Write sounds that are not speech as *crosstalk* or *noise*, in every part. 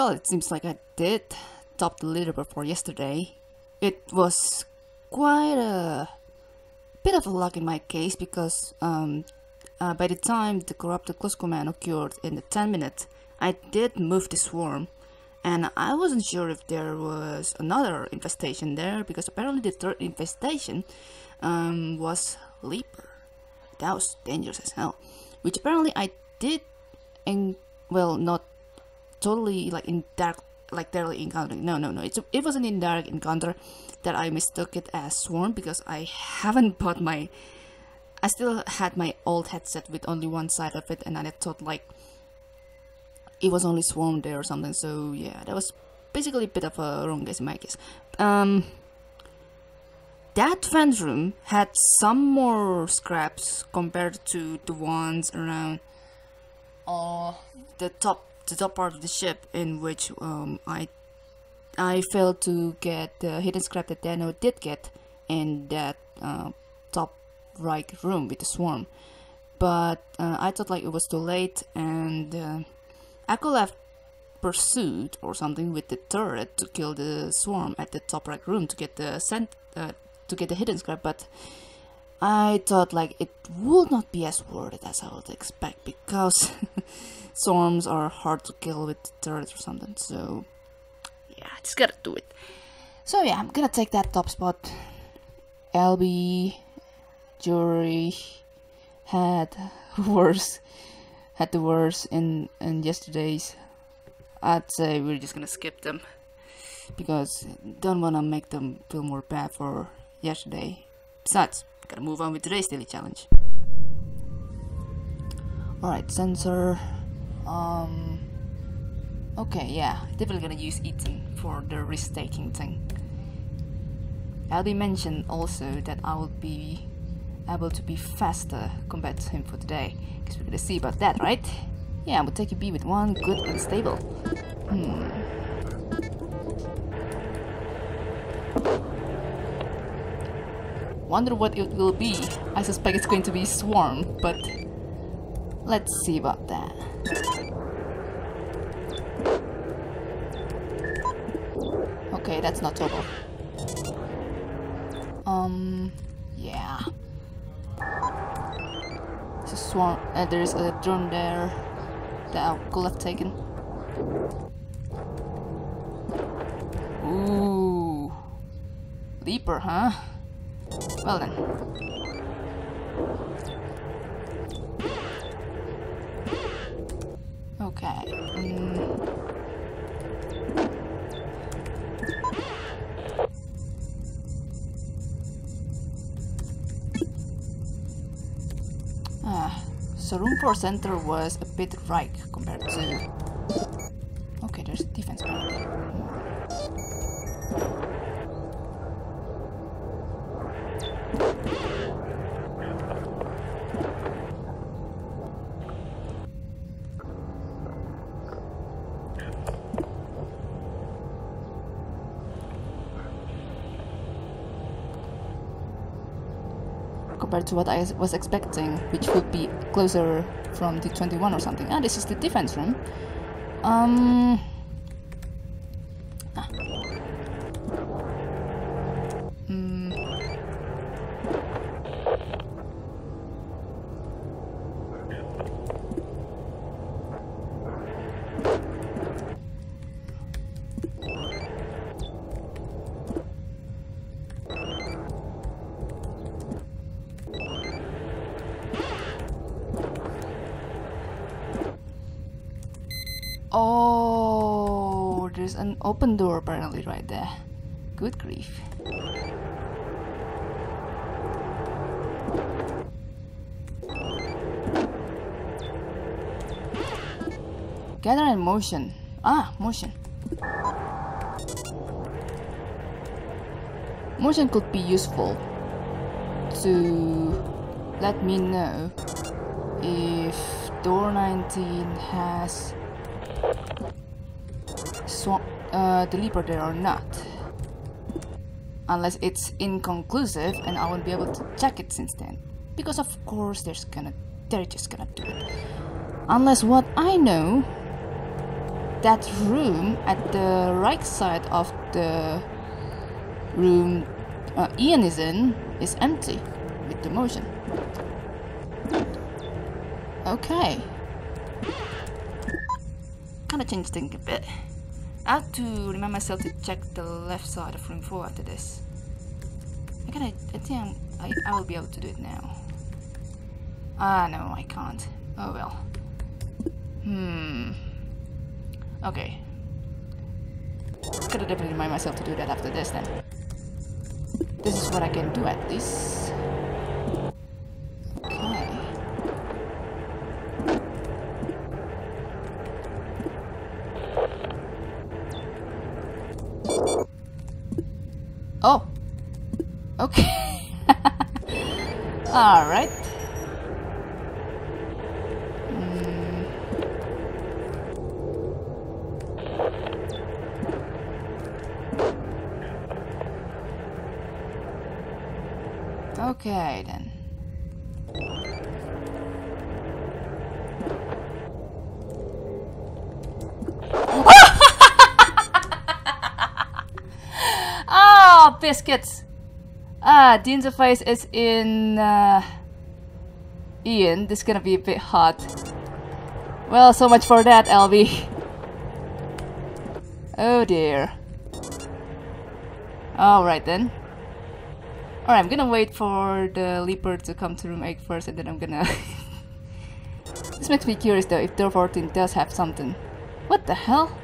Well, it seems like I did top the leaderboard for yesterday. It was quite a bit of a luck in my case because um, uh, by the time the corrupted close command occurred in the 10 minutes, I did move the swarm and I wasn't sure if there was another infestation there because apparently the third infestation um, was Leaper. That was dangerous as hell. Which apparently I did, and well, not totally like in dark, like directly encounter. No, no, no. It's it wasn't in dark encounter that I mistook it as swarm because I haven't *laughs* bought my. I still had my old headset with only one side of it, and I thought like it was only swarm there or something. So yeah, that was basically a bit of a wrong guess in my case. Um, that vent room had some more scraps compared to the ones around uh, the top the top part of the ship in which um, I I failed to get the hidden scrap that Dano did get in that uh, top right room with the swarm. But uh, I thought like it was too late and uh, I could have pursued or something with the turret to kill the swarm at the top right room to get the scent, uh, to get the hidden scrap, but I thought like it would not be as worth it as I would expect because *laughs* swarms are hard to kill with the turret or something. So yeah, just gotta do it. So yeah, I'm gonna take that top spot. LB, Jury had *laughs* worse had the worst in in yesterday's. I'd say we're just gonna skip them because don't wanna make them feel more bad for yesterday. Besides, gotta move on with today's daily challenge. Alright, sensor. Um. Okay, yeah, definitely gonna use Ethan for the risk taking thing. LB mentioned also that I will be able to be faster compared to him for today. Because we're gonna see about that, right? Yeah, I'm gonna take a B with one, good and stable. Hmm. Wonder what it will be. I suspect it's going to be Swarm, but let's see about that. Okay, that's not total. Um, yeah. There's a swarm. Uh, there's a drone there that I could have taken. Ooh, leaper, huh? Well then. Mm. Ah, so room 4 center was a bit right compared to... Okay, there's defense apparently. Compared to what I was expecting, which would be closer from the 21 or something. Ah, this is the defense room. Um. An open door apparently right there. Good grief. Gather in motion. Ah, motion. Motion could be useful to let me know if door 19 has swa- uh, the there or not. Unless it's inconclusive and I won't be able to check it since then. Because of course there's gonna they're just gonna do it. Unless what I know that room at the right side of the room uh, Ian is in is empty with the motion. Okay. Kinda changed things a bit. I have to remind myself to check the left side of room 4 after this. I I think I'm, I, I will be able to do it now. Ah, no, I can't. Oh well. Hmm. Okay. Gotta definitely remind myself to do that after this then. This is what I can do at least. Alright. Hmm. Okay, then. oh, *laughs* biscuits! Ah, the interface is in uh, Ian. This is gonna be a bit hot. Well, so much for that, LB. *laughs* Oh dear. Alright then. Alright, I'm gonna wait for the leaper to come to room 8 first and then I'm gonna... *laughs* this makes me curious though, if door 14 does have something. What the hell?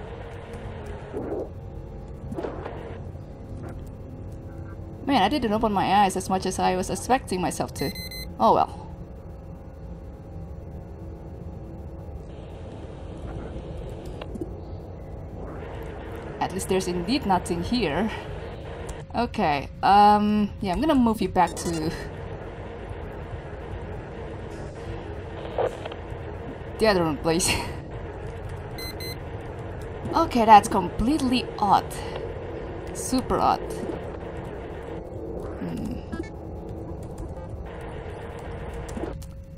Man, I didn't open my eyes as much as I was expecting myself to. Oh well. At least there's indeed nothing here. Okay, um, yeah, I'm gonna move you back to the other room, please. *laughs* okay, that's completely odd. Super odd.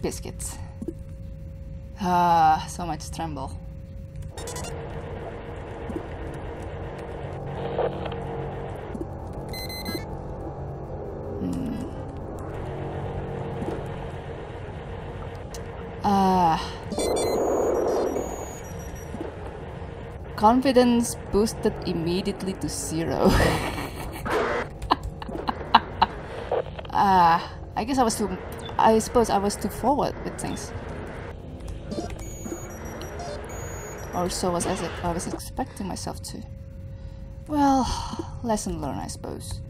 Biscuits. Ah, so much tremble. Confidence boosted immediately to zero. *laughs* Ah, I guess I was too... I suppose I was too forward with things. Or so was as if I was expecting myself to. Well, lesson learned, I suppose.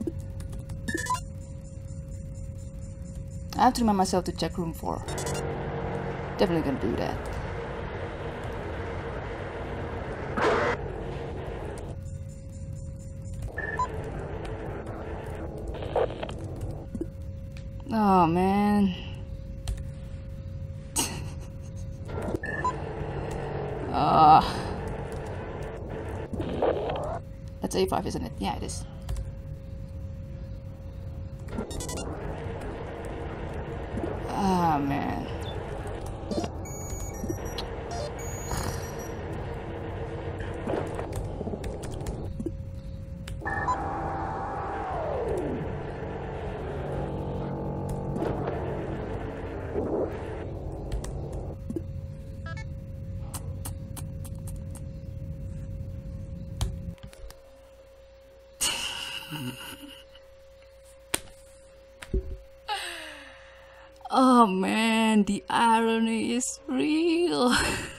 I have to remind myself to check room 4. Definitely gonna do that. Oh man. Uh, *laughs* that's A5, isn't it? Yeah, it is. Oh, man. Oh man, the irony is real. *laughs*